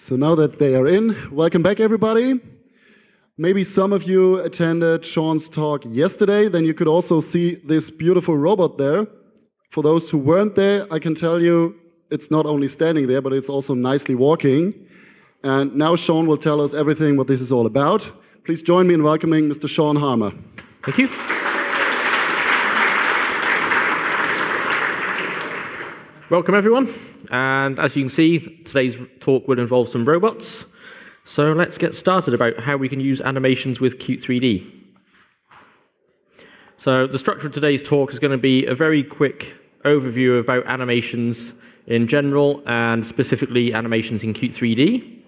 So now that they are in, welcome back, everybody. Maybe some of you attended Sean's talk yesterday, then you could also see this beautiful robot there. For those who weren't there, I can tell you it's not only standing there, but it's also nicely walking. And now Sean will tell us everything what this is all about. Please join me in welcoming Mr. Sean Harmer. Thank you. Welcome, everyone. And as you can see, today's talk will involve some robots. So let's get started about how we can use animations with Qt 3D. So the structure of today's talk is going to be a very quick overview about animations in general and specifically animations in Qt 3D.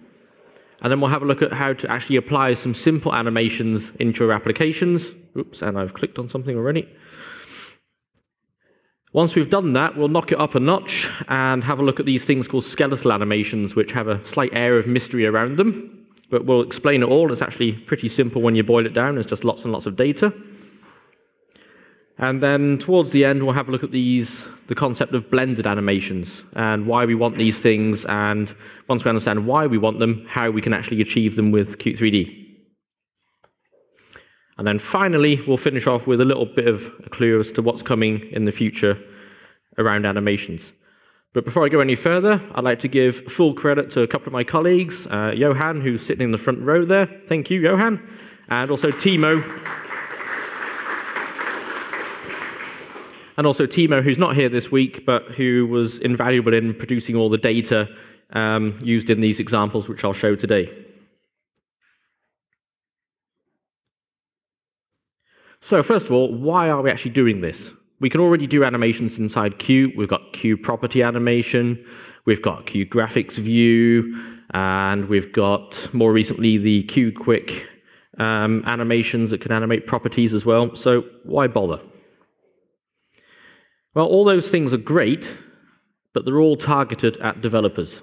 And then we'll have a look at how to actually apply some simple animations into your applications. Oops, and I've clicked on something already. Once we've done that, we'll knock it up a notch and have a look at these things called skeletal animations, which have a slight air of mystery around them. But we'll explain it all. It's actually pretty simple when you boil it down. It's just lots and lots of data. And then towards the end, we'll have a look at these, the concept of blended animations and why we want these things. And once we understand why we want them, how we can actually achieve them with Qt 3D. And then finally, we'll finish off with a little bit of a clue as to what's coming in the future around animations. But before I go any further, I'd like to give full credit to a couple of my colleagues, uh, Johan, who's sitting in the front row there. Thank you, Johan. And also Timo. and also Timo, who's not here this week, but who was invaluable in producing all the data um, used in these examples, which I'll show today. So first of all, why are we actually doing this? We can already do animations inside Q. We've got QPropertyAnimation, we've got Q graphics view, and we've got more recently the Qt Quick um, animations that can animate properties as well. So why bother? Well, all those things are great, but they're all targeted at developers.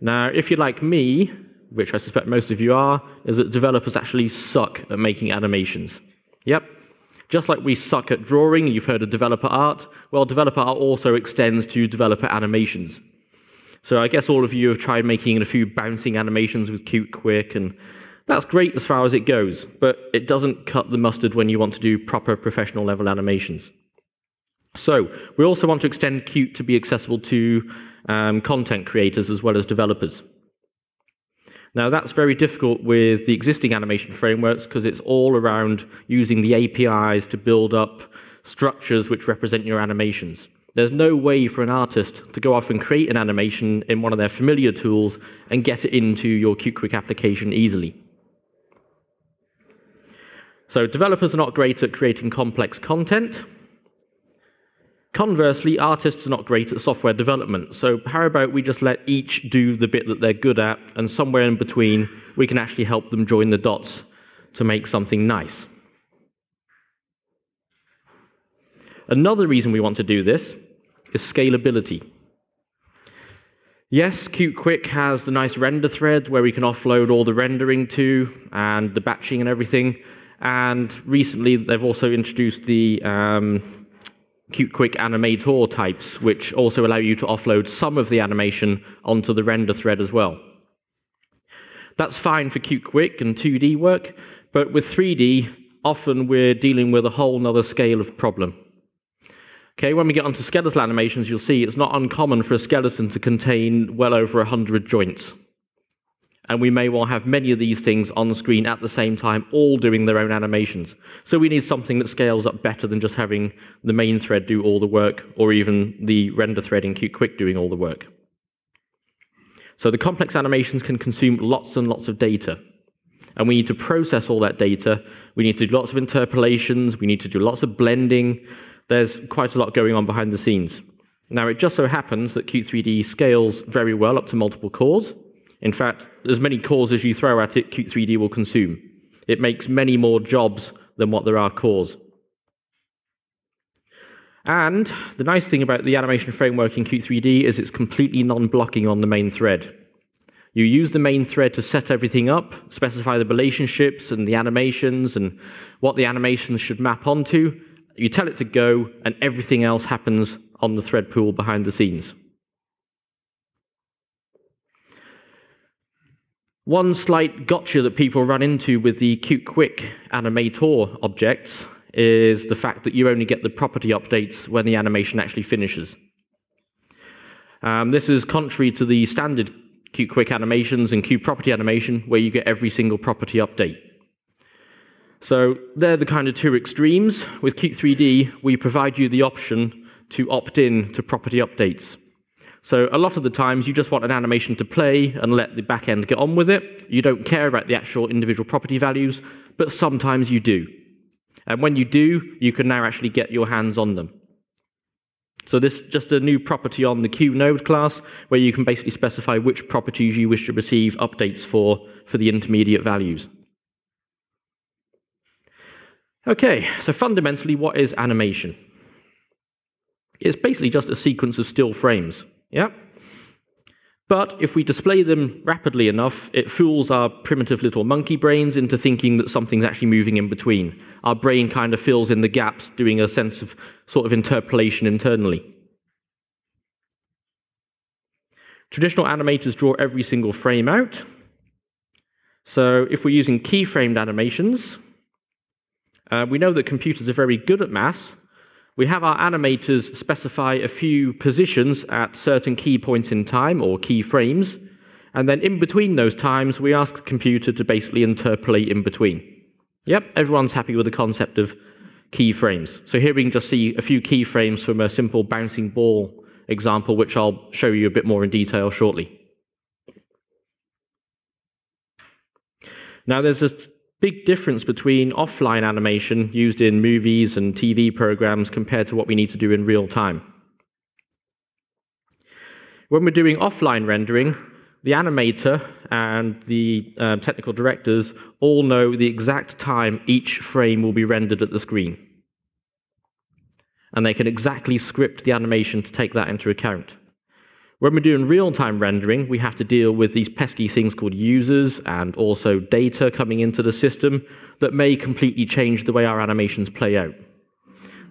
Now, if you're like me, which I suspect most of you are, is that developers actually suck at making animations. Yep. Just like we suck at drawing, you've heard of developer art, well, developer art also extends to developer animations. So I guess all of you have tried making a few bouncing animations with Qt Quick, and that's great as far as it goes, but it doesn't cut the mustard when you want to do proper professional level animations. So we also want to extend Qt to be accessible to um, content creators as well as developers. Now, that's very difficult with the existing animation frameworks because it's all around using the APIs to build up structures which represent your animations. There's no way for an artist to go off and create an animation in one of their familiar tools and get it into your Qt application easily. So developers are not great at creating complex content. Conversely, artists are not great at software development. So, how about we just let each do the bit that they're good at, and somewhere in between, we can actually help them join the dots to make something nice. Another reason we want to do this is scalability. Yes, Qt Quick has the nice render thread where we can offload all the rendering to and the batching and everything. And recently, they've also introduced the um, Qt Quick animator types, which also allow you to offload some of the animation onto the render thread as well. That's fine for Qt Quick and 2D work, but with 3D, often we're dealing with a whole other scale of problem. Okay, when we get onto skeletal animations, you'll see it's not uncommon for a skeleton to contain well over 100 joints and we may well have many of these things on the screen at the same time, all doing their own animations. So we need something that scales up better than just having the main thread do all the work, or even the render thread in Qt doing all the work. So the complex animations can consume lots and lots of data. And we need to process all that data. We need to do lots of interpolations. We need to do lots of blending. There's quite a lot going on behind the scenes. Now, it just so happens that Qt3D scales very well up to multiple cores. In fact, as many cores as you throw at it, Qt3D will consume. It makes many more jobs than what there are cores. And the nice thing about the animation framework in Qt3D is it's completely non-blocking on the main thread. You use the main thread to set everything up, specify the relationships and the animations and what the animations should map onto. You tell it to go, and everything else happens on the thread pool behind the scenes. One slight gotcha that people run into with the Qt Quick animator objects is the fact that you only get the property updates when the animation actually finishes. Um, this is contrary to the standard Qt Quick animations and Qt property animation, where you get every single property update. So they're the kind of two extremes. With Qt 3D, we provide you the option to opt in to property updates. So a lot of the times you just want an animation to play and let the backend get on with it. You don't care about the actual individual property values, but sometimes you do. And when you do, you can now actually get your hands on them. So this is just a new property on the Q node class where you can basically specify which properties you wish to receive updates for for the intermediate values. Okay, so fundamentally, what is animation? It's basically just a sequence of still frames. Yeah? But if we display them rapidly enough, it fools our primitive little monkey brains into thinking that something's actually moving in between. Our brain kind of fills in the gaps, doing a sense of sort of interpolation internally. Traditional animators draw every single frame out. So if we're using keyframed animations, uh, we know that computers are very good at maths. We have our animators specify a few positions at certain key points in time or key frames, and then in between those times, we ask the computer to basically interpolate in between. Yep, everyone's happy with the concept of keyframes. So here we can just see a few keyframes from a simple bouncing ball example, which I'll show you a bit more in detail shortly. Now, there's a big difference between offline animation used in movies and TV programs compared to what we need to do in real time. When we're doing offline rendering, the animator and the uh, technical directors all know the exact time each frame will be rendered at the screen. And they can exactly script the animation to take that into account. When we're doing real-time rendering, we have to deal with these pesky things called users and also data coming into the system that may completely change the way our animations play out.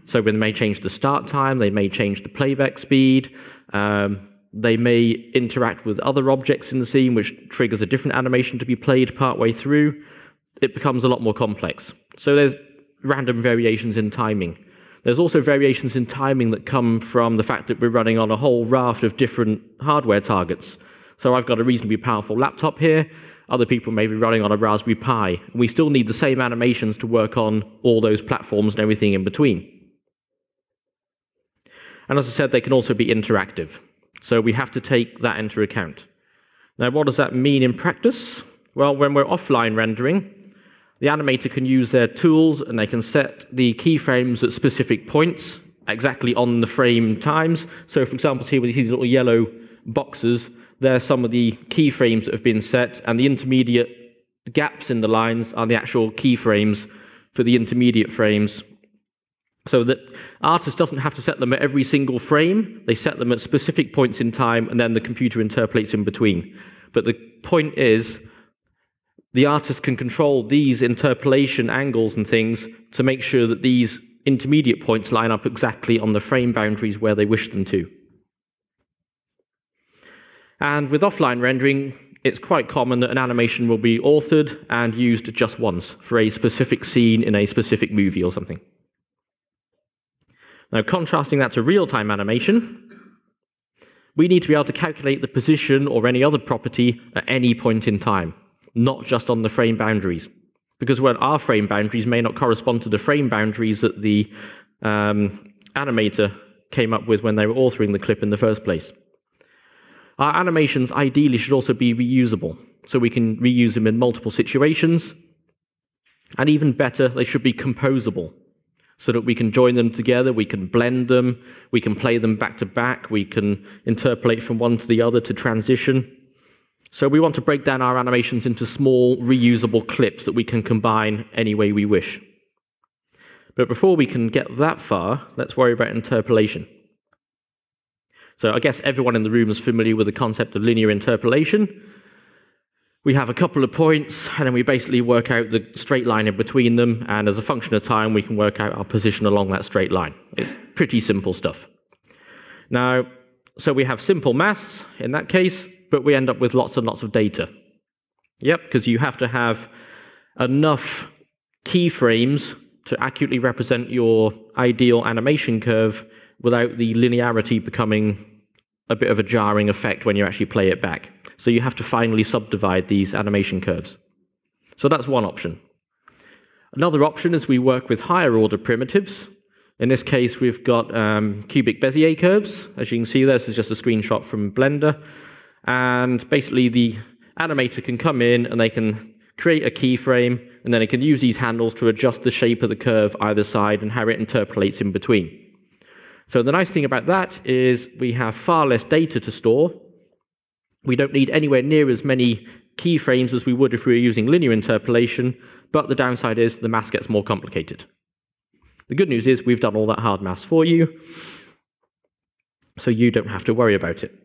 So they may change the start time, they may change the playback speed, um, they may interact with other objects in the scene, which triggers a different animation to be played partway through. It becomes a lot more complex. So there's random variations in timing. There's also variations in timing that come from the fact that we're running on a whole raft of different hardware targets. So I've got a reasonably powerful laptop here. Other people may be running on a Raspberry Pi. We still need the same animations to work on all those platforms and everything in between. And as I said, they can also be interactive. So we have to take that into account. Now, what does that mean in practice? Well, when we're offline rendering, the animator can use their tools and they can set the keyframes at specific points, exactly on the frame times. So, for example, here we see these little yellow boxes. They're some of the keyframes that have been set, and the intermediate gaps in the lines are the actual keyframes for the intermediate frames. So that artist doesn't have to set them at every single frame. They set them at specific points in time, and then the computer interpolates in between. But the point is, the artist can control these interpolation angles and things to make sure that these intermediate points line up exactly on the frame boundaries where they wish them to. And with offline rendering, it's quite common that an animation will be authored and used just once for a specific scene in a specific movie or something. Now, contrasting that to real-time animation, we need to be able to calculate the position or any other property at any point in time not just on the frame boundaries. Because well, our frame boundaries may not correspond to the frame boundaries that the um, animator came up with when they were authoring the clip in the first place. Our animations ideally should also be reusable, so we can reuse them in multiple situations. And even better, they should be composable, so that we can join them together, we can blend them, we can play them back to back, we can interpolate from one to the other to transition. So we want to break down our animations into small, reusable clips that we can combine any way we wish. But before we can get that far, let's worry about interpolation. So I guess everyone in the room is familiar with the concept of linear interpolation. We have a couple of points, and then we basically work out the straight line in between them, and as a function of time, we can work out our position along that straight line. It's pretty simple stuff. Now, so we have simple maths in that case, but we end up with lots and lots of data. Yep, because you have to have enough keyframes to accurately represent your ideal animation curve without the linearity becoming a bit of a jarring effect when you actually play it back. So you have to finally subdivide these animation curves. So that's one option. Another option is we work with higher order primitives. In this case, we've got um, cubic Bezier curves. As you can see, this is just a screenshot from Blender. And basically, the animator can come in and they can create a keyframe, and then it can use these handles to adjust the shape of the curve either side and how it interpolates in between. So the nice thing about that is we have far less data to store. We don't need anywhere near as many keyframes as we would if we were using linear interpolation, but the downside is the math gets more complicated. The good news is we've done all that hard math for you, so you don't have to worry about it.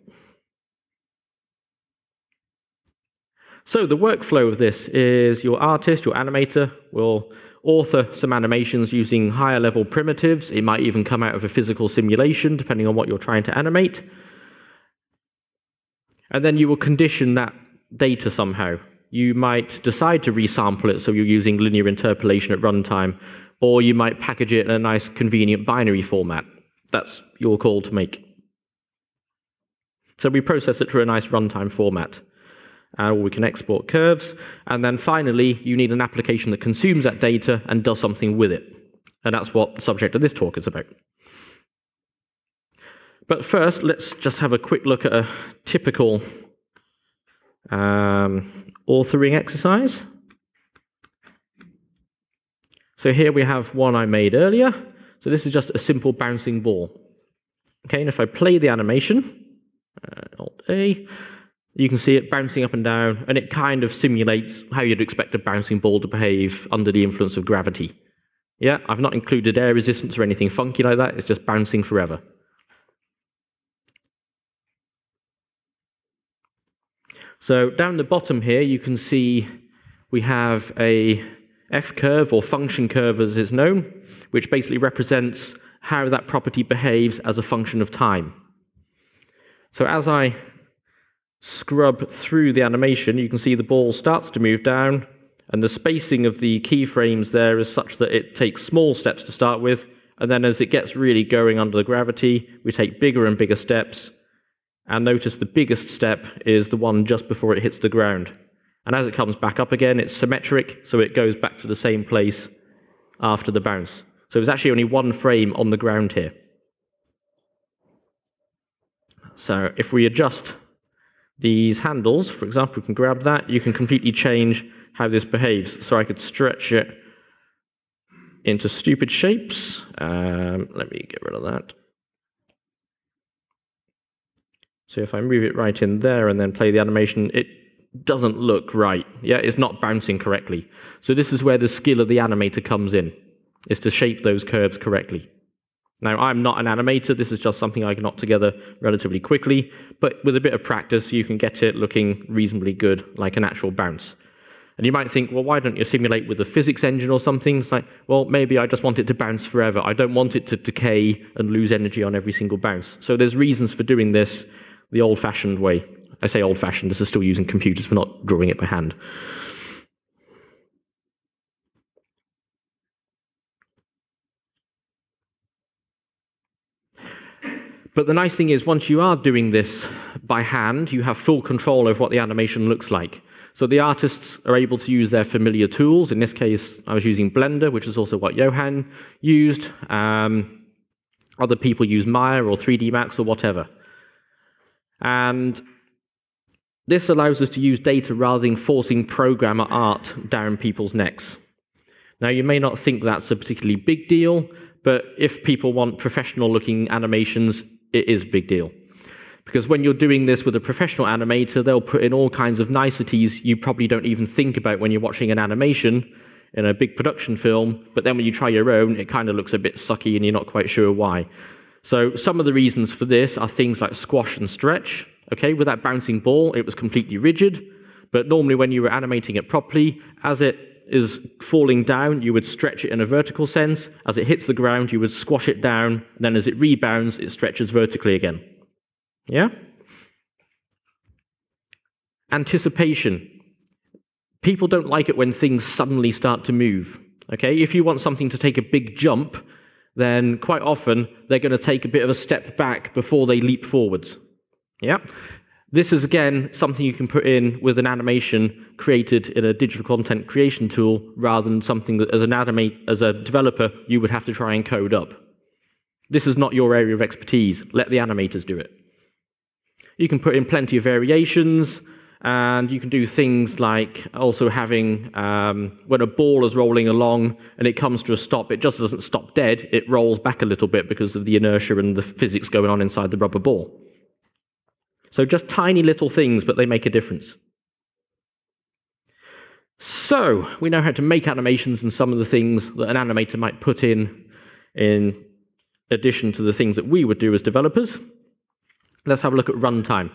So the workflow of this is your artist, your animator, will author some animations using higher level primitives. It might even come out of a physical simulation, depending on what you're trying to animate. And then you will condition that data somehow. You might decide to resample it so you're using linear interpolation at runtime, or you might package it in a nice convenient binary format. That's your call to make. So we process it through a nice runtime format or we can export curves. And then finally, you need an application that consumes that data and does something with it. And that's what the subject of this talk is about. But first, let's just have a quick look at a typical um, authoring exercise. So here we have one I made earlier. So this is just a simple bouncing ball. Okay, and if I play the animation, uh, Alt A, you can see it bouncing up and down, and it kind of simulates how you'd expect a bouncing ball to behave under the influence of gravity. Yeah, I've not included air resistance or anything funky like that, it's just bouncing forever. So down the bottom here, you can see we have a F curve or function curve as is known, which basically represents how that property behaves as a function of time. So as I scrub through the animation, you can see the ball starts to move down, and the spacing of the keyframes there is such that it takes small steps to start with, and then as it gets really going under the gravity, we take bigger and bigger steps. And notice the biggest step is the one just before it hits the ground. And as it comes back up again, it's symmetric, so it goes back to the same place after the bounce. So there's actually only one frame on the ground here. So if we adjust these handles, for example, we can grab that, you can completely change how this behaves. So I could stretch it into stupid shapes. Um, let me get rid of that. So if I move it right in there and then play the animation, it doesn't look right. Yeah, it's not bouncing correctly. So this is where the skill of the animator comes in, is to shape those curves correctly. Now, I'm not an animator. This is just something I can knock together relatively quickly. But with a bit of practice, you can get it looking reasonably good, like an actual bounce. And you might think, well, why don't you simulate with a physics engine or something? It's like, well, maybe I just want it to bounce forever. I don't want it to decay and lose energy on every single bounce. So there's reasons for doing this the old fashioned way. I say old fashioned, this is still using computers, we're not drawing it by hand. But the nice thing is, once you are doing this by hand, you have full control of what the animation looks like. So the artists are able to use their familiar tools. In this case, I was using Blender, which is also what Johan used. Um, other people use Maya or 3D Max or whatever. And this allows us to use data rather than forcing programmer art down people's necks. Now, you may not think that's a particularly big deal, but if people want professional looking animations, it is a big deal. Because when you're doing this with a professional animator, they'll put in all kinds of niceties you probably don't even think about when you're watching an animation in a big production film, but then when you try your own, it kind of looks a bit sucky and you're not quite sure why. So some of the reasons for this are things like squash and stretch. Okay, with that bouncing ball, it was completely rigid, but normally when you were animating it properly, as it is falling down, you would stretch it in a vertical sense. As it hits the ground, you would squash it down. Then as it rebounds, it stretches vertically again. Yeah? Anticipation. People don't like it when things suddenly start to move. Okay, if you want something to take a big jump, then quite often they're going to take a bit of a step back before they leap forwards. Yeah? This is again something you can put in with an animation created in a digital content creation tool rather than something that as an animate as a developer you would have to try and code up. This is not your area of expertise. Let the animators do it. You can put in plenty of variations, and you can do things like also having um, when a ball is rolling along and it comes to a stop, it just doesn't stop dead, it rolls back a little bit because of the inertia and the physics going on inside the rubber ball. So just tiny little things, but they make a difference. So we know how to make animations and some of the things that an animator might put in in addition to the things that we would do as developers. Let's have a look at runtime.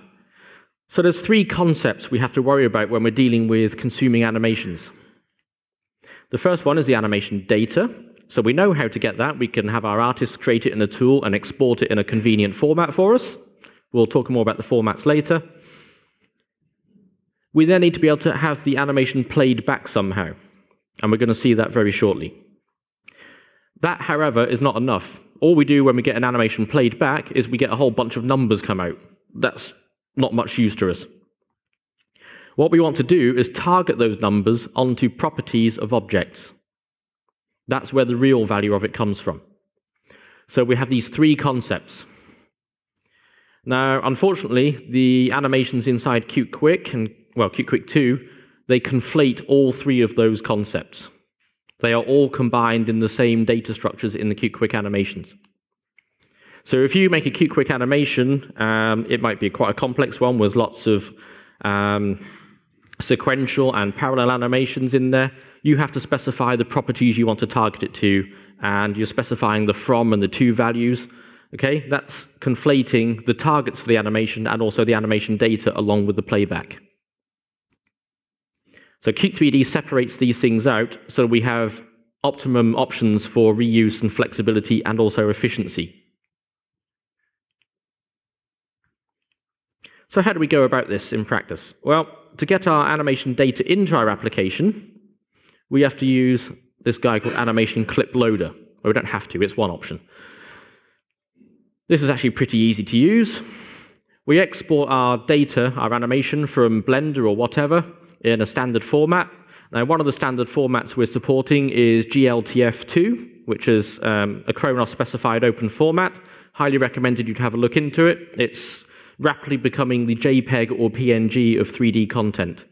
So there's three concepts we have to worry about when we're dealing with consuming animations. The first one is the animation data. So we know how to get that. We can have our artists create it in a tool and export it in a convenient format for us. We'll talk more about the formats later. We then need to be able to have the animation played back somehow, and we're going to see that very shortly. That, however, is not enough. All we do when we get an animation played back is we get a whole bunch of numbers come out. That's not much use to us. What we want to do is target those numbers onto properties of objects. That's where the real value of it comes from. So we have these three concepts. Now, unfortunately, the animations inside Qt Quick and, well, Qt Quick 2, they conflate all three of those concepts. They are all combined in the same data structures in the Qt Quick animations. So if you make a Qt Quick animation, um, it might be quite a complex one with lots of um, sequential and parallel animations in there. You have to specify the properties you want to target it to, and you're specifying the from and the to values. Okay, that's conflating the targets for the animation and also the animation data along with the playback. So Qt 3D separates these things out so we have optimum options for reuse and flexibility and also efficiency. So how do we go about this in practice? Well, to get our animation data into our application, we have to use this guy called Animation Clip Loader. Well, we don't have to, it's one option. This is actually pretty easy to use. We export our data, our animation, from Blender or whatever in a standard format. Now, one of the standard formats we're supporting is GLTF2, which is um, a Khronos specified open format. Highly recommended you to have a look into it. It's rapidly becoming the JPEG or PNG of 3D content.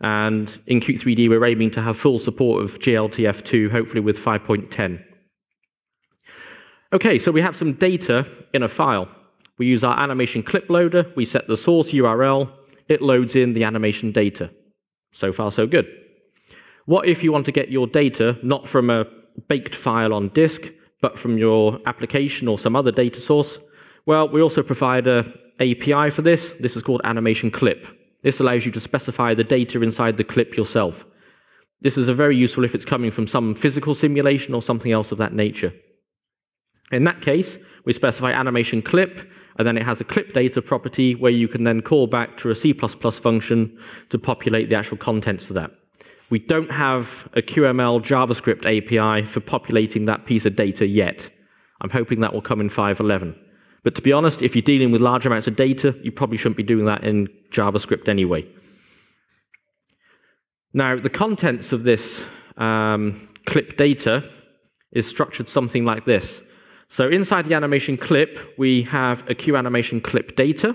And in Qt 3D, we're aiming to have full support of GLTF2, hopefully with 5.10. Okay, so we have some data in a file. We use our animation clip loader, we set the source URL, it loads in the animation data. So far, so good. What if you want to get your data not from a baked file on disk, but from your application or some other data source? Well, we also provide an API for this. This is called Animation Clip. This allows you to specify the data inside the clip yourself. This is very useful if it's coming from some physical simulation or something else of that nature. In that case, we specify animation clip, and then it has a clip data property where you can then call back to a C++ function to populate the actual contents of that. We don't have a QML JavaScript API for populating that piece of data yet. I'm hoping that will come in 5.11. But to be honest, if you're dealing with large amounts of data, you probably shouldn't be doing that in JavaScript anyway. Now, the contents of this um, clip data is structured something like this. So inside the animation clip, we have a Q animation clip data,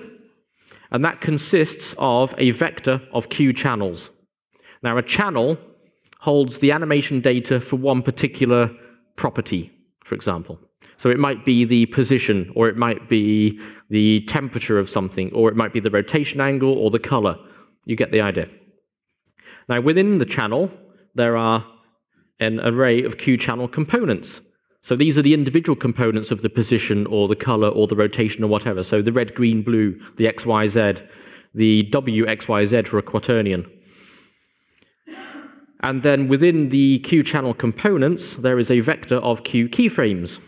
and that consists of a vector of Q channels. Now, a channel holds the animation data for one particular property, for example. So it might be the position, or it might be the temperature of something, or it might be the rotation angle or the color. You get the idea. Now, within the channel, there are an array of Q channel components. So these are the individual components of the position or the color or the rotation or whatever. So the red, green, blue, the X, Y, Z, the W, X, Y, Z for a quaternion. And then within the Q channel components, there is a vector of Q keyframes.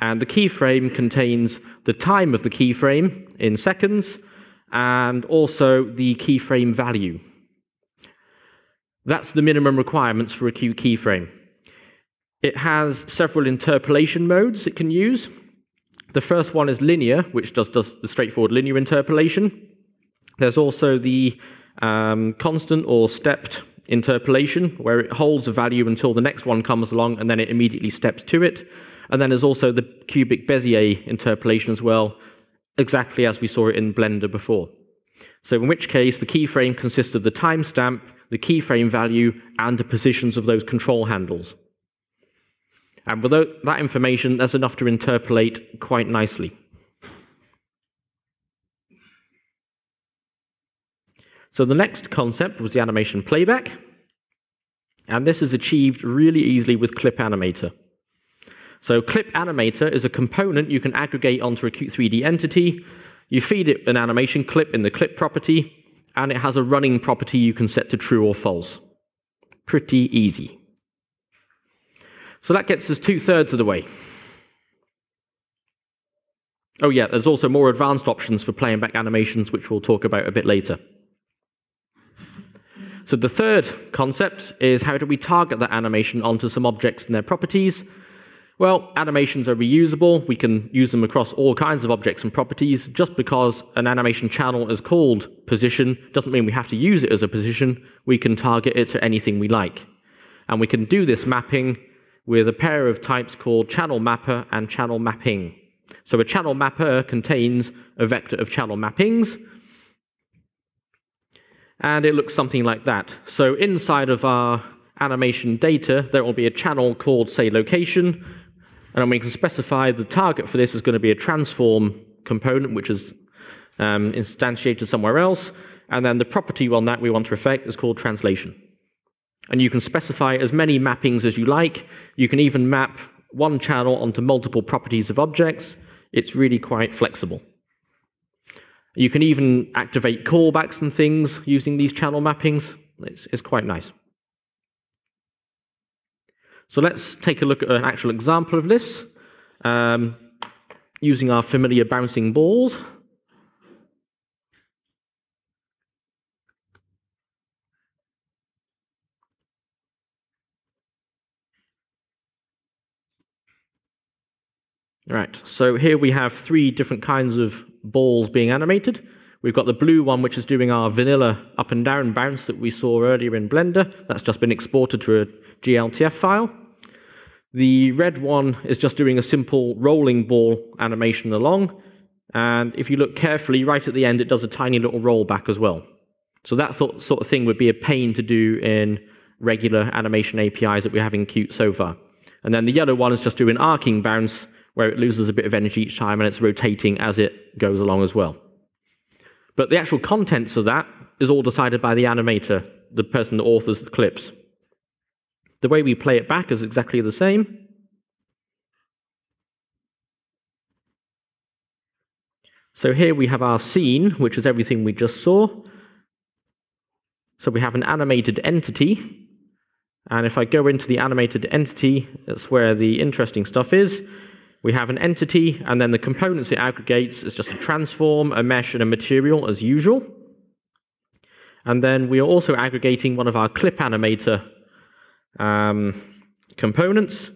And the keyframe contains the time of the keyframe in seconds and also the keyframe value. That's the minimum requirements for a Q keyframe. It has several interpolation modes it can use. The first one is linear, which just does the straightforward linear interpolation. There's also the um, constant or stepped interpolation, where it holds a value until the next one comes along and then it immediately steps to it. And then there's also the cubic Bezier interpolation as well, exactly as we saw it in Blender before. So in which case, the keyframe consists of the timestamp, the keyframe value, and the positions of those control handles. And with that information, that's enough to interpolate quite nicely. So the next concept was the animation playback. And this is achieved really easily with Clip Animator. So Clip Animator is a component you can aggregate onto a Qt3D entity. You feed it an animation clip in the clip property, and it has a running property you can set to true or false. Pretty easy. So that gets us two thirds of the way. Oh, yeah, there's also more advanced options for playing back animations, which we'll talk about a bit later. So the third concept is how do we target that animation onto some objects and their properties? Well, animations are reusable. We can use them across all kinds of objects and properties. Just because an animation channel is called position doesn't mean we have to use it as a position. We can target it to anything we like. And we can do this mapping with a pair of types called channel mapper and channel mapping. So a channel mapper contains a vector of channel mappings, and it looks something like that. So inside of our animation data, there will be a channel called, say, location, and we can specify the target for this is going to be a transform component, which is um, instantiated somewhere else, and then the property on that we want to affect is called translation. And you can specify as many mappings as you like. You can even map one channel onto multiple properties of objects. It's really quite flexible. You can even activate callbacks and things using these channel mappings. It's, it's quite nice. So let's take a look at an actual example of this um, using our familiar bouncing balls. Right, so here we have three different kinds of balls being animated. We've got the blue one, which is doing our vanilla up and down bounce that we saw earlier in Blender. That's just been exported to a GLTF file. The red one is just doing a simple rolling ball animation along. And if you look carefully, right at the end, it does a tiny little rollback as well. So that sort of thing would be a pain to do in regular animation APIs that we have in Qt so far. And then the yellow one is just doing arcing bounce, where it loses a bit of energy each time and it's rotating as it goes along as well. But the actual contents of that is all decided by the animator, the person that authors the clips. The way we play it back is exactly the same. So here we have our scene, which is everything we just saw. So we have an animated entity. And if I go into the animated entity, that's where the interesting stuff is. We have an entity, and then the components it aggregates is just a transform, a mesh, and a material as usual. And then we are also aggregating one of our clip animator um, components.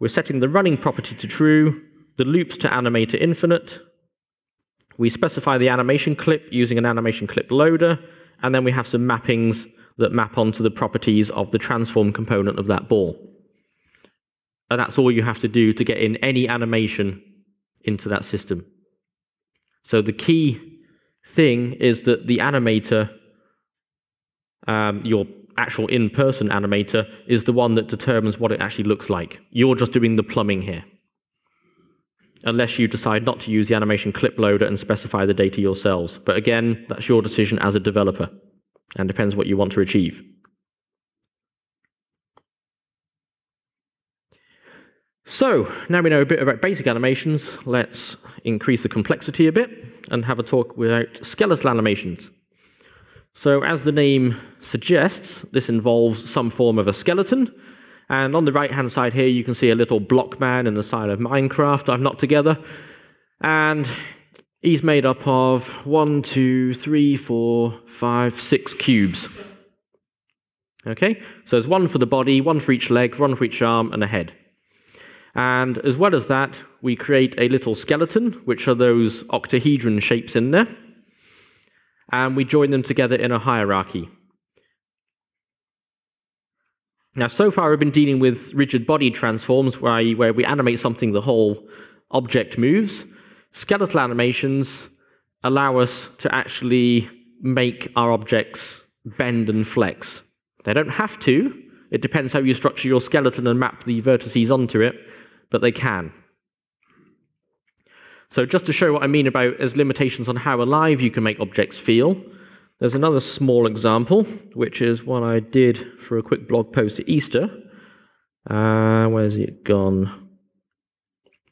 We're setting the running property to true, the loops to animator infinite. We specify the animation clip using an animation clip loader, and then we have some mappings that map onto the properties of the transform component of that ball. And that's all you have to do to get in any animation into that system. So the key thing is that the animator, um, your actual in-person animator, is the one that determines what it actually looks like. You're just doing the plumbing here. Unless you decide not to use the animation clip loader and specify the data yourselves. But again, that's your decision as a developer and depends what you want to achieve. So, now we know a bit about basic animations, let's increase the complexity a bit and have a talk about skeletal animations. So, as the name suggests, this involves some form of a skeleton. And on the right hand side here, you can see a little block man in the style of Minecraft I've knocked together. And he's made up of one, two, three, four, five, six cubes. Okay, so there's one for the body, one for each leg, one for each arm, and a head. And as well as that, we create a little skeleton, which are those octahedron shapes in there. And we join them together in a hierarchy. Now, so far, I've been dealing with rigid body transforms where, I, where we animate something, the whole object moves. Skeletal animations allow us to actually make our objects bend and flex. They don't have to. It depends how you structure your skeleton and map the vertices onto it, but they can. So just to show what I mean about as limitations on how alive you can make objects feel, there's another small example, which is one I did for a quick blog post at Easter. Uh, where's it gone?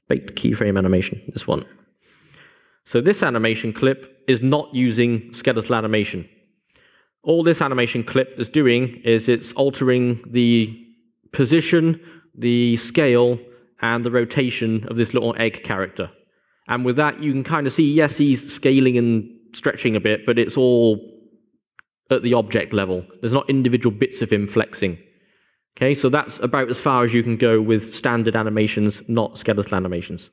Baked keyframe animation, this one. So this animation clip is not using skeletal animation. All this animation clip is doing is it's altering the position, the scale, and the rotation of this little egg character. And with that, you can kind of see, yes, he's scaling and stretching a bit, but it's all at the object level. There's not individual bits of him flexing. Okay, so that's about as far as you can go with standard animations, not skeletal animations.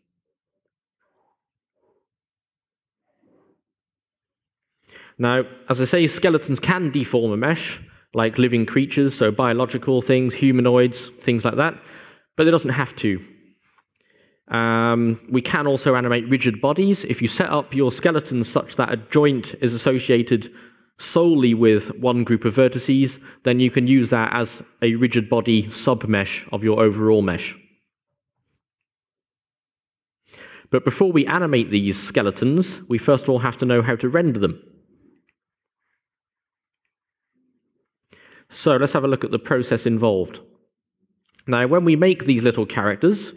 Now, as I say, skeletons can deform a mesh, like living creatures, so biological things, humanoids, things like that, but it doesn't have to. Um, we can also animate rigid bodies. If you set up your skeleton such that a joint is associated solely with one group of vertices, then you can use that as a rigid body submesh of your overall mesh. But before we animate these skeletons, we first of all have to know how to render them. So let's have a look at the process involved. Now, when we make these little characters,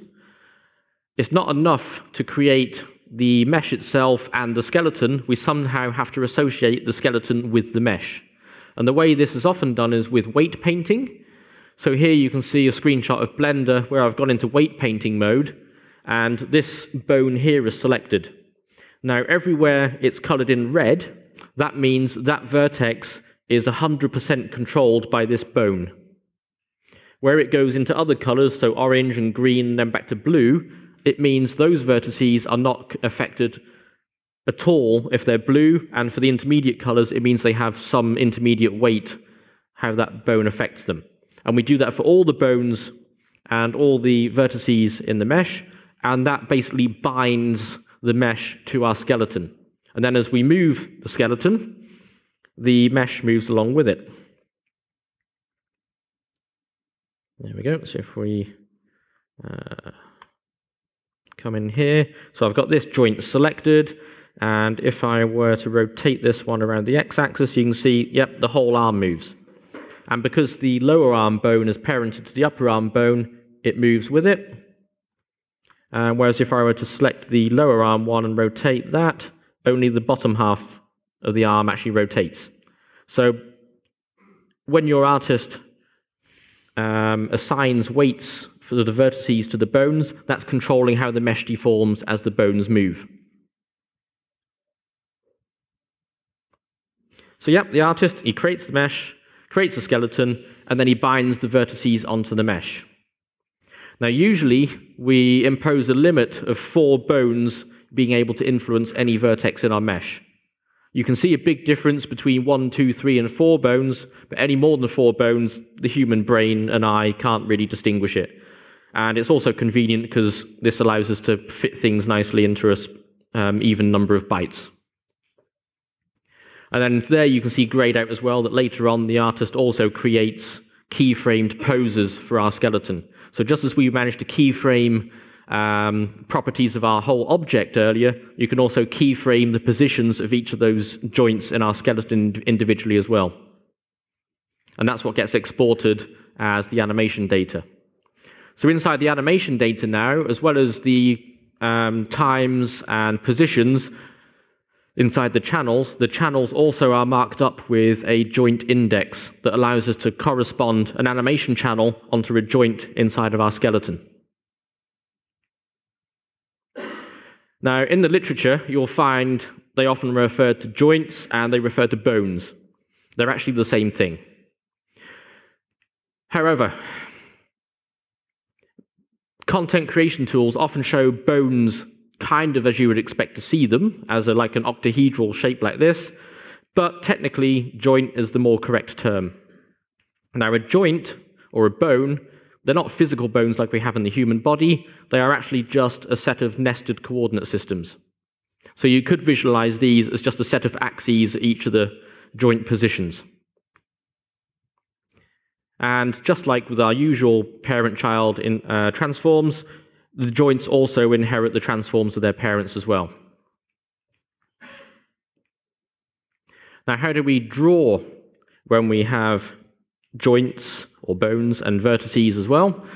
it's not enough to create the mesh itself and the skeleton. We somehow have to associate the skeleton with the mesh. And the way this is often done is with weight painting. So here you can see a screenshot of Blender where I've gone into weight painting mode, and this bone here is selected. Now, everywhere it's colored in red, that means that vertex is 100% controlled by this bone. Where it goes into other colors, so orange and green, and then back to blue, it means those vertices are not affected at all if they're blue, and for the intermediate colors, it means they have some intermediate weight, how that bone affects them. And we do that for all the bones and all the vertices in the mesh, and that basically binds the mesh to our skeleton. And then as we move the skeleton, the mesh moves along with it. There we go. So if we uh, come in here, so I've got this joint selected, and if I were to rotate this one around the x-axis, you can see, yep, the whole arm moves. And because the lower arm bone is parented to the upper arm bone, it moves with it. And whereas if I were to select the lower arm one and rotate that, only the bottom half of the arm actually rotates. So when your artist um, assigns weights for the vertices to the bones, that's controlling how the mesh deforms as the bones move. So, yep, the artist, he creates the mesh, creates the skeleton, and then he binds the vertices onto the mesh. Now, usually we impose a limit of four bones being able to influence any vertex in our mesh. You can see a big difference between one, two, three, and four bones, but any more than four bones, the human brain and eye can't really distinguish it. And it's also convenient because this allows us to fit things nicely into an um, even number of bytes. And then there you can see grayed out as well that later on the artist also creates keyframed poses for our skeleton. So just as we managed to keyframe um, properties of our whole object earlier, you can also keyframe the positions of each of those joints in our skeleton individually as well. And that's what gets exported as the animation data. So inside the animation data now, as well as the um, times and positions inside the channels, the channels also are marked up with a joint index that allows us to correspond an animation channel onto a joint inside of our skeleton. Now, in the literature, you'll find they often refer to joints and they refer to bones. They're actually the same thing. However, content creation tools often show bones kind of as you would expect to see them, as a, like an octahedral shape like this, but technically, joint is the more correct term. Now, a joint or a bone, they're not physical bones like we have in the human body, they are actually just a set of nested coordinate systems. So you could visualize these as just a set of axes at each of the joint positions. And just like with our usual parent-child uh, transforms, the joints also inherit the transforms of their parents as well. Now, how do we draw when we have joints or bones and vertices as well?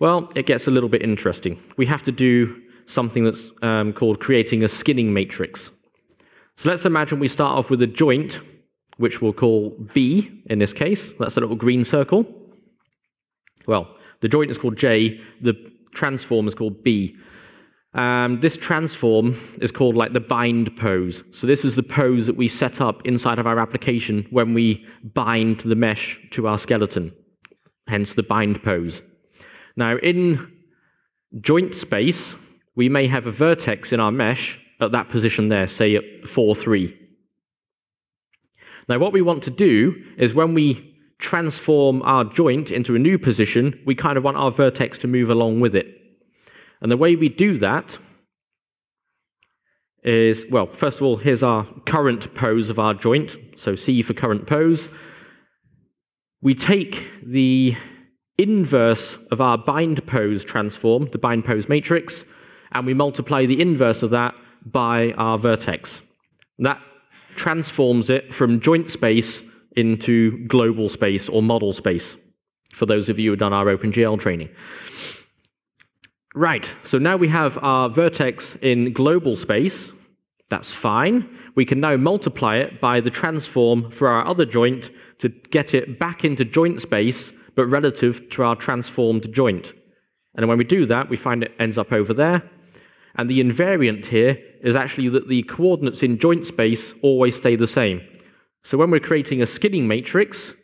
Well, it gets a little bit interesting. We have to do something that's um, called creating a skinning matrix. So let's imagine we start off with a joint, which we'll call B in this case. That's a little green circle. Well, the joint is called J, the transform is called B. Um, this transform is called like the bind pose. So this is the pose that we set up inside of our application when we bind the mesh to our skeleton, hence the bind pose. Now in joint space, we may have a vertex in our mesh at that position there, say at 4, 3. Now what we want to do is when we transform our joint into a new position, we kind of want our vertex to move along with it. And the way we do that is, well, first of all, here's our current pose of our joint. So C for current pose. We take the inverse of our bind pose transform, the bind pose matrix, and we multiply the inverse of that by our vertex. That transforms it from joint space into global space or model space, for those of you who have done our OpenGL training. Right, so now we have our vertex in global space. That's fine. We can now multiply it by the transform for our other joint to get it back into joint space, but relative to our transformed joint. And when we do that, we find it ends up over there. And the invariant here is actually that the coordinates in joint space always stay the same. So when we're creating a skinning matrix,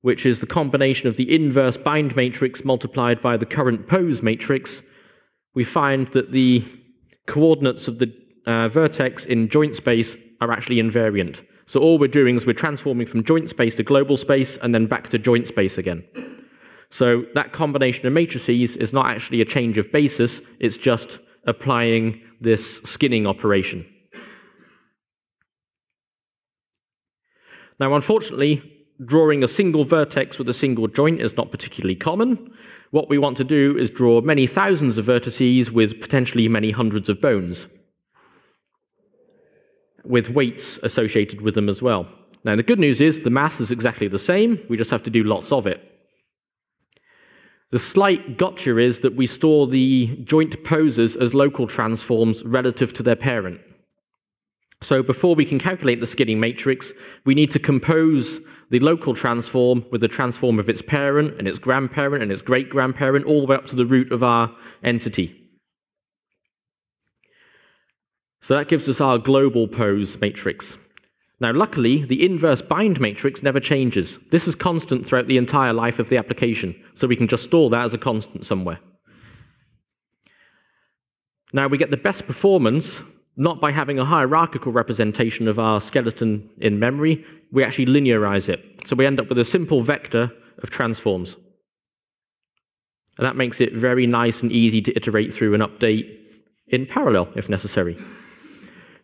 which is the combination of the inverse bind matrix multiplied by the current pose matrix, we find that the coordinates of the uh, vertex in joint space are actually invariant. So all we're doing is we're transforming from joint space to global space and then back to joint space again. So that combination of matrices is not actually a change of basis, it's just applying this skinning operation. Now, unfortunately, drawing a single vertex with a single joint is not particularly common. What we want to do is draw many thousands of vertices with potentially many hundreds of bones, with weights associated with them as well. Now, the good news is the mass is exactly the same, we just have to do lots of it. The slight gotcha is that we store the joint poses as local transforms relative to their parent. So before we can calculate the skinning matrix, we need to compose the local transform with the transform of its parent and its grandparent and its great grandparent, all the way up to the root of our entity. So that gives us our global pose matrix. Now, luckily, the inverse bind matrix never changes. This is constant throughout the entire life of the application, so we can just store that as a constant somewhere. Now, we get the best performance not by having a hierarchical representation of our skeleton in memory, we actually linearize it. So we end up with a simple vector of transforms. And that makes it very nice and easy to iterate through and update in parallel if necessary.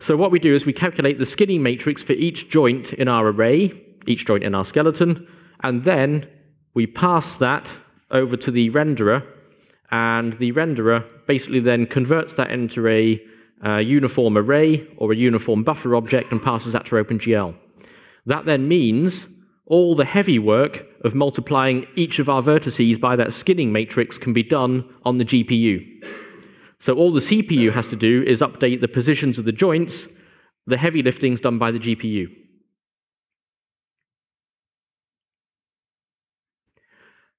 So what we do is we calculate the skinning matrix for each joint in our array, each joint in our skeleton, and then we pass that over to the renderer, and the renderer basically then converts that into a a uniform array or a uniform buffer object and passes that to OpenGL. That then means all the heavy work of multiplying each of our vertices by that skinning matrix can be done on the GPU. So all the CPU has to do is update the positions of the joints, the heavy lifting is done by the GPU.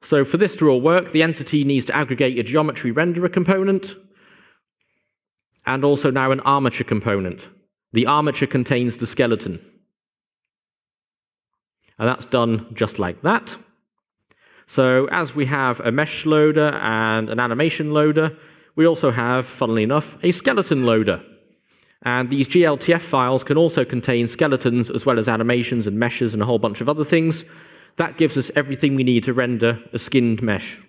So for this to all work, the entity needs to aggregate a geometry renderer component, and also now an armature component. The armature contains the skeleton. And that's done just like that. So as we have a mesh loader and an animation loader, we also have, funnily enough, a skeleton loader. And these GLTF files can also contain skeletons as well as animations and meshes and a whole bunch of other things. That gives us everything we need to render a skinned mesh.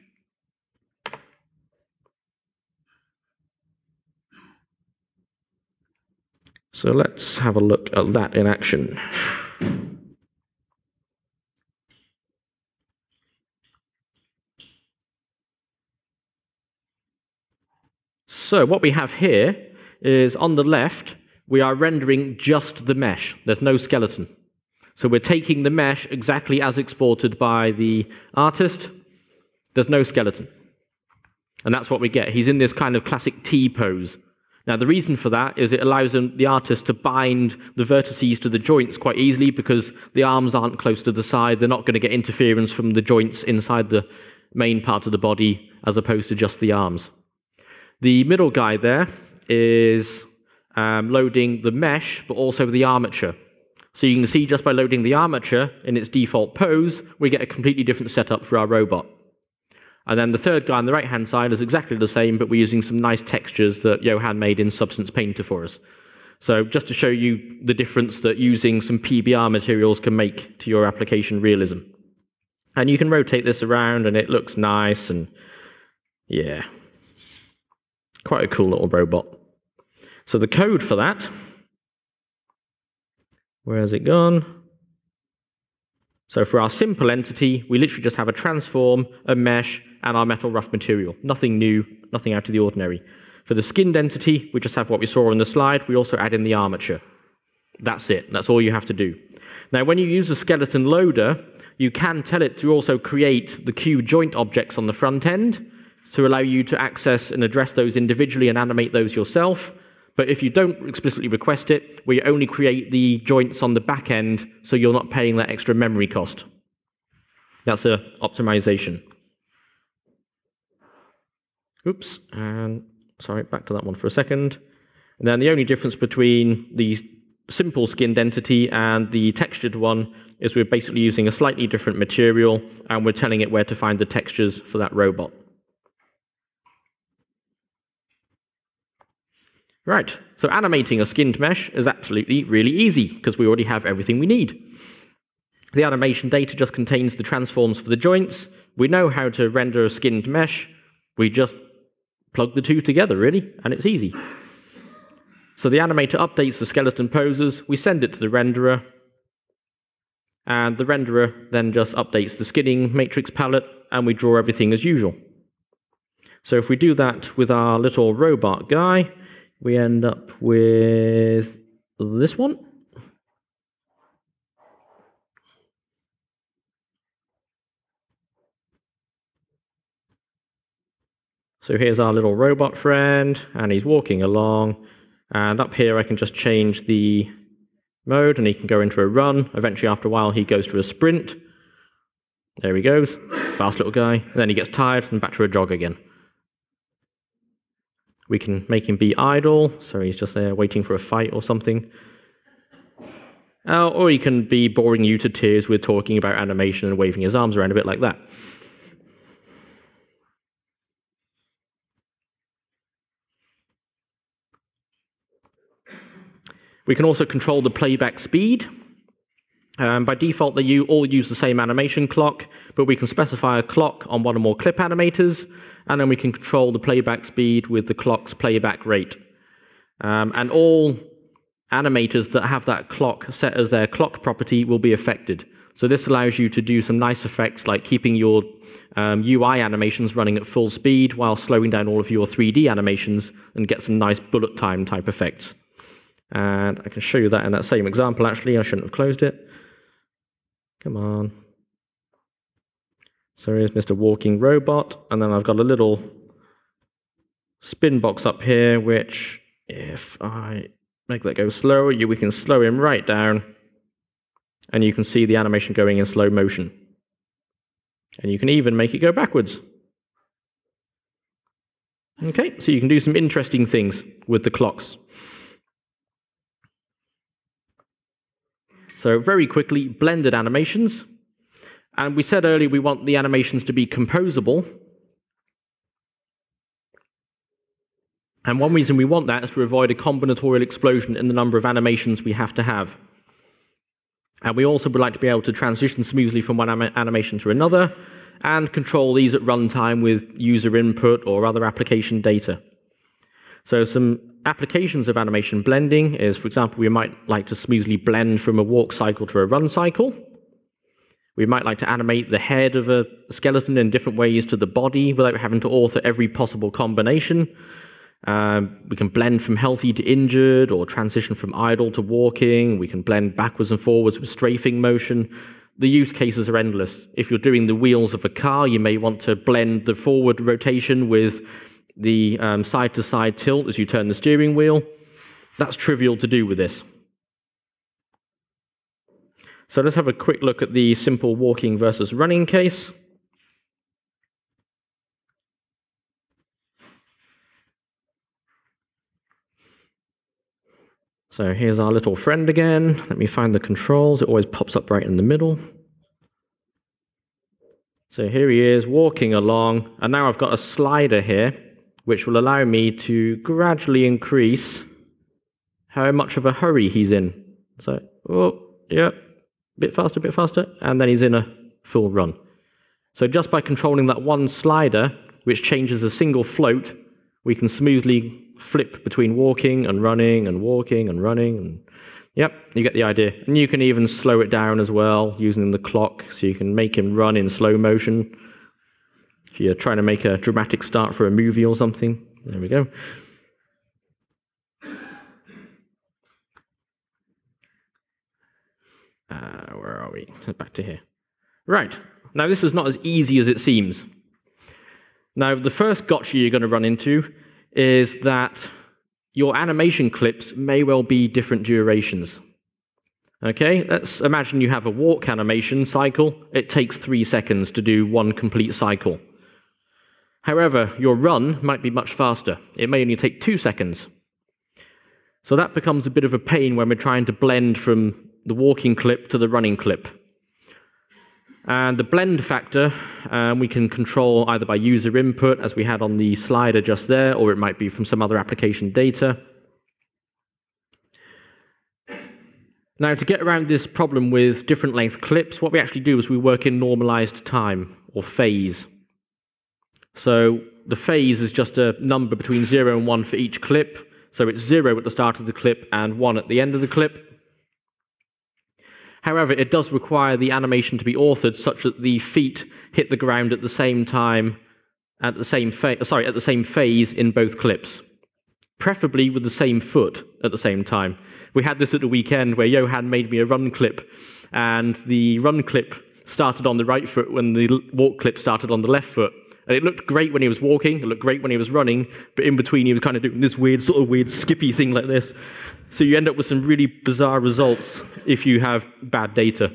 So let's have a look at that in action. So what we have here is on the left, we are rendering just the mesh. There's no skeleton. So we're taking the mesh exactly as exported by the artist. There's no skeleton. And that's what we get. He's in this kind of classic T pose. Now, the reason for that is it allows the artist to bind the vertices to the joints quite easily because the arms aren't close to the side. They're not going to get interference from the joints inside the main part of the body as opposed to just the arms. The middle guy there is um, loading the mesh, but also the armature. So you can see just by loading the armature in its default pose, we get a completely different setup for our robot. And then the third guy on the right hand side is exactly the same, but we're using some nice textures that Johan made in Substance Painter for us. So just to show you the difference that using some PBR materials can make to your application realism. And you can rotate this around and it looks nice and yeah, quite a cool little robot. So the code for that, where has it gone? So for our simple entity, we literally just have a transform, a mesh, and our metal rough material. Nothing new, nothing out of the ordinary. For the skinned entity, we just have what we saw on the slide. We also add in the armature. That's it. That's all you have to do. Now, when you use a skeleton loader, you can tell it to also create the Q joint objects on the front end to allow you to access and address those individually and animate those yourself. But if you don't explicitly request it, we only create the joints on the back end so you're not paying that extra memory cost. That's a optimization. Oops, and sorry, back to that one for a second. And then the only difference between the simple skinned entity and the textured one is we're basically using a slightly different material and we're telling it where to find the textures for that robot. Right, so animating a skinned mesh is absolutely really easy because we already have everything we need. The animation data just contains the transforms for the joints. We know how to render a skinned mesh. We just plug the two together, really, and it's easy. So the animator updates the skeleton poses, we send it to the renderer, and the renderer then just updates the skinning matrix palette, and we draw everything as usual. So if we do that with our little robot guy, we end up with this one. So here's our little robot friend, and he's walking along. And up here, I can just change the mode, and he can go into a run. Eventually, after a while, he goes to a sprint. There he goes, fast little guy. And then he gets tired and back to a jog again. We can make him be idle, so he's just there waiting for a fight or something. Uh, or he can be boring you to tears with talking about animation and waving his arms around a bit like that. We can also control the playback speed. Um, by default, they all use the same animation clock, but we can specify a clock on one or more clip animators, and then we can control the playback speed with the clock's playback rate. Um, and all animators that have that clock set as their clock property will be affected. So this allows you to do some nice effects like keeping your um, UI animations running at full speed while slowing down all of your 3D animations and get some nice bullet time type effects. And I can show you that in that same example, actually. I shouldn't have closed it. Come on. So here's Mr. Walking Robot, and then I've got a little spin box up here, which if I make that go slower, you, we can slow him right down, and you can see the animation going in slow motion. And you can even make it go backwards. Okay, so you can do some interesting things with the clocks. So very quickly, blended animations. And we said earlier we want the animations to be composable. And one reason we want that is to avoid a combinatorial explosion in the number of animations we have to have. And we also would like to be able to transition smoothly from one animation to another and control these at runtime with user input or other application data. So some applications of animation blending is, for example, we might like to smoothly blend from a walk cycle to a run cycle. We might like to animate the head of a skeleton in different ways to the body without having to author every possible combination. Um, we can blend from healthy to injured or transition from idle to walking. We can blend backwards and forwards with strafing motion. The use cases are endless. If you're doing the wheels of a car, you may want to blend the forward rotation with the side to side tilt as you turn the steering wheel. That's trivial to do with this. So let's have a quick look at the simple walking versus running case. So here's our little friend again. Let me find the controls. It always pops up right in the middle. So here he is walking along, and now I've got a slider here, which will allow me to gradually increase how much of a hurry he's in. So, oh, yeah, bit faster, a bit faster, and then he's in a full run. So just by controlling that one slider, which changes a single float, we can smoothly flip between walking and running and walking and running. And yep, you get the idea. And you can even slow it down as well using the clock, so you can make him run in slow motion. If you're trying to make a dramatic start for a movie or something, there we go. Uh, where are we? Back to here. Right. Now, this is not as easy as it seems. Now, the first gotcha you're going to run into is that your animation clips may well be different durations. Okay, let's imagine you have a walk animation cycle. It takes three seconds to do one complete cycle. However, your run might be much faster. It may only take two seconds. So that becomes a bit of a pain when we're trying to blend from the walking clip to the running clip. And the blend factor, um, we can control either by user input, as we had on the slider just there, or it might be from some other application data. Now, to get around this problem with different length clips, what we actually do is we work in normalized time, or phase. So the phase is just a number between 0 and 1 for each clip. So it's 0 at the start of the clip and 1 at the end of the clip. However, it does require the animation to be authored such that the feet hit the ground at the same time, at the same sorry, at the same phase in both clips, preferably with the same foot at the same time. We had this at the weekend where Johan made me a run clip, and the run clip started on the right foot when the walk clip started on the left foot. And it looked great when he was walking, it looked great when he was running, but in between he was kind of doing this weird, sort of weird, skippy thing like this. So you end up with some really bizarre results if you have bad data.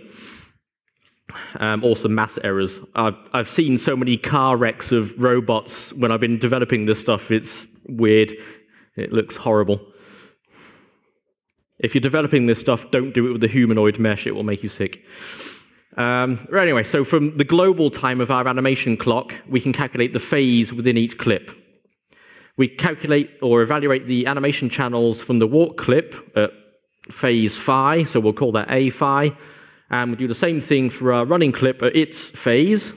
Um, or some mass errors. I've, I've seen so many car wrecks of robots when I've been developing this stuff. It's weird. It looks horrible. If you're developing this stuff, don't do it with the humanoid mesh. It will make you sick. Um, anyway, so from the global time of our animation clock, we can calculate the phase within each clip. We calculate or evaluate the animation channels from the walk clip at phase phi, so we'll call that A phi. And we do the same thing for our running clip at its phase.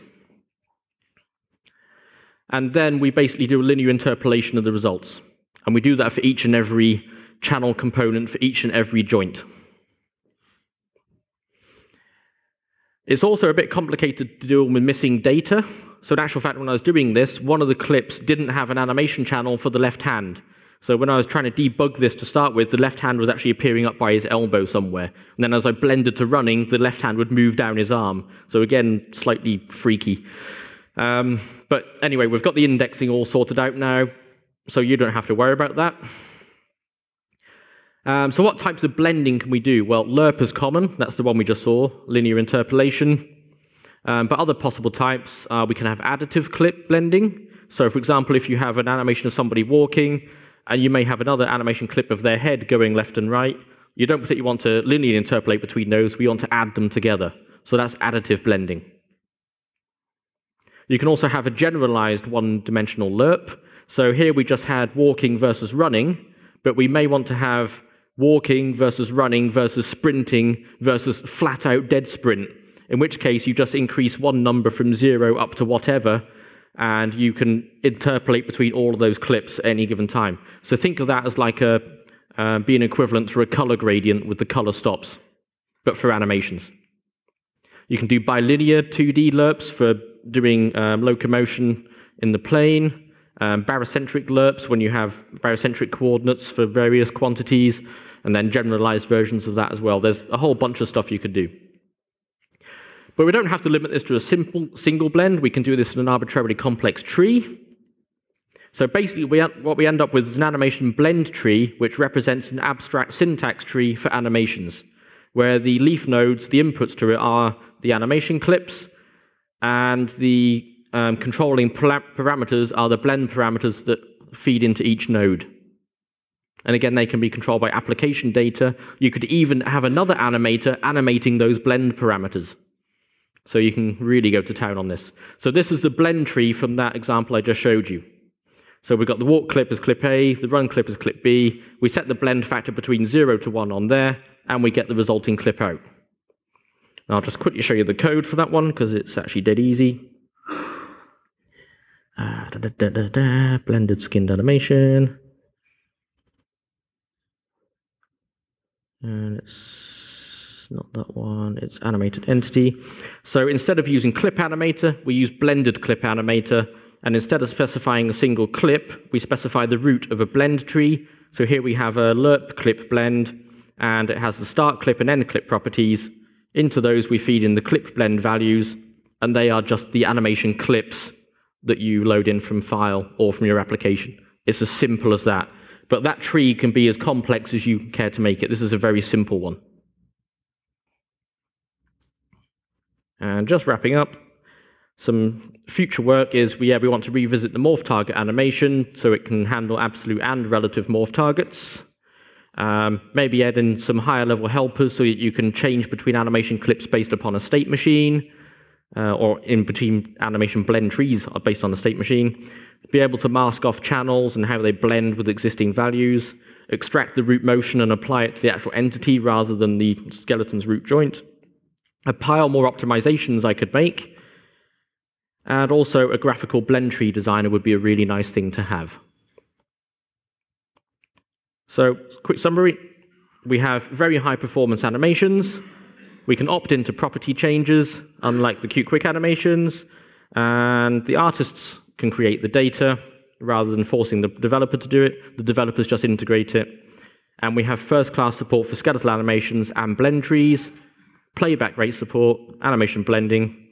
And then we basically do a linear interpolation of the results. And we do that for each and every channel component for each and every joint. It's also a bit complicated to deal with missing data. So in actual fact, when I was doing this, one of the clips didn't have an animation channel for the left hand. So when I was trying to debug this to start with, the left hand was actually appearing up by his elbow somewhere. And then as I blended to running, the left hand would move down his arm. So again, slightly freaky. Um, but anyway, we've got the indexing all sorted out now, so you don't have to worry about that. Um, so what types of blending can we do? Well, lerp is common. That's the one we just saw, linear interpolation. Um, but other possible types, uh, we can have additive clip blending. So, for example, if you have an animation of somebody walking, and you may have another animation clip of their head going left and right, you don't particularly want to linearly interpolate between those, we want to add them together. So that's additive blending. You can also have a generalized one dimensional lerp. So here we just had walking versus running, but we may want to have walking versus running versus sprinting versus flat out dead sprint, in which case you just increase one number from zero up to whatever, and you can interpolate between all of those clips at any given time. So think of that as like a uh, being equivalent to a color gradient with the color stops, but for animations. You can do bilinear 2D lerps for doing um, locomotion in the plane, um, barycentric lerps when you have barycentric coordinates for various quantities, and then generalized versions of that as well. There's a whole bunch of stuff you could do. But we don't have to limit this to a simple single blend. We can do this in an arbitrarily complex tree. So basically, we, what we end up with is an animation blend tree, which represents an abstract syntax tree for animations, where the leaf nodes, the inputs to it, are the animation clips, and the um, controlling parameters are the blend parameters that feed into each node. And again, they can be controlled by application data. You could even have another animator animating those blend parameters. So you can really go to town on this. So this is the blend tree from that example I just showed you. So we've got the walk clip as clip A, the run clip as clip B. We set the blend factor between 0 to 1 on there, and we get the resulting clip out. I'll just quickly show you the code for that one, because it's actually dead easy. Uh, da, da, da, blended skinned animation. And it's not that one, it's animated entity. So instead of using clip animator, we use blended clip animator. And instead of specifying a single clip, we specify the root of a blend tree. So here we have a lerp clip blend, and it has the start clip and end clip properties. Into those, we feed in the clip blend values, and they are just the animation clips that you load in from file or from your application. It's as simple as that. But that tree can be as complex as you care to make it. This is a very simple one. And just wrapping up, some future work is we, yeah, we want to revisit the morph target animation so it can handle absolute and relative morph targets. Um, maybe add in some higher level helpers so that you can change between animation clips based upon a state machine uh, or in between animation blend trees based on the state machine, be able to mask off channels and how they blend with existing values, extract the root motion and apply it to the actual entity rather than the skeleton's root joint, a pile more optimizations I could make, and also a graphical blend tree designer would be a really nice thing to have. So, quick summary. We have very high performance animations, we can opt into property changes, unlike the Qt Quick animations, and the artists can create the data rather than forcing the developer to do it. The developers just integrate it. And we have first-class support for skeletal animations and blend trees, playback rate support, animation blending.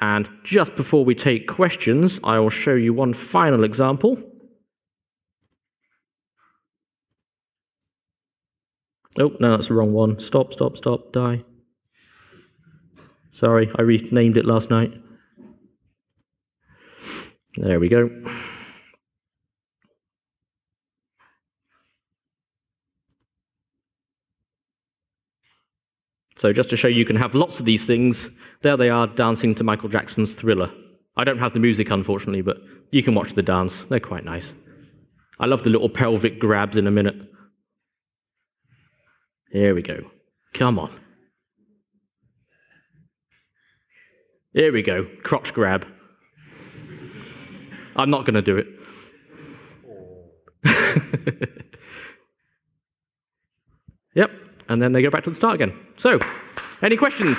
And just before we take questions, I will show you one final example. Oh, no, that's the wrong one. Stop, stop, stop, die. Sorry, I renamed it last night. There we go. So just to show you, can have lots of these things. There they are dancing to Michael Jackson's Thriller. I don't have the music, unfortunately, but you can watch the dance. They're quite nice. I love the little pelvic grabs in a minute. Here we go. Come on. Here we go, crotch grab. I'm not going to do it. yep, and then they go back to the start again. So, any questions?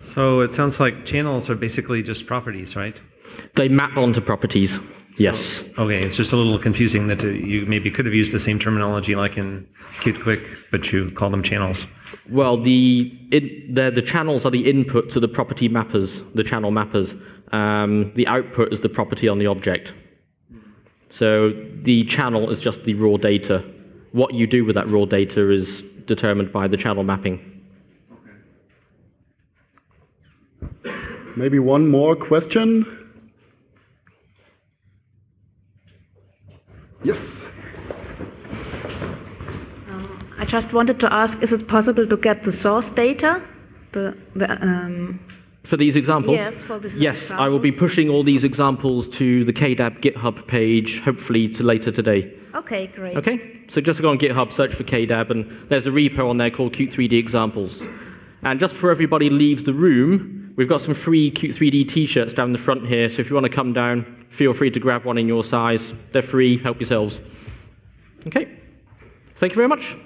So it sounds like channels are basically just properties, right? They map onto properties. Yes. Okay, it's just a little confusing that uh, you maybe could have used the same terminology like in Qt Quick, but you call them channels. Well, the in, the, the channels are the input to the property mappers, the channel mappers. Um, the output is the property on the object. So the channel is just the raw data. What you do with that raw data is determined by the channel mapping. Maybe one more question. Yes. I just wanted to ask, is it possible to get the source data? The, the, um, For these examples? Yes, for these Yes, I will be pushing all these examples to the KDAB GitHub page, hopefully to later today. okay, great. Okay? So just go on GitHub, search for KDAB, and there's a repo on there called Qt3D examples. And just before everybody leaves the room, we've got some free Qt3D t-shirts down the front here, so if you want to come down, feel free to grab one in your size. They're free, help yourselves. Okay? Thank you very much.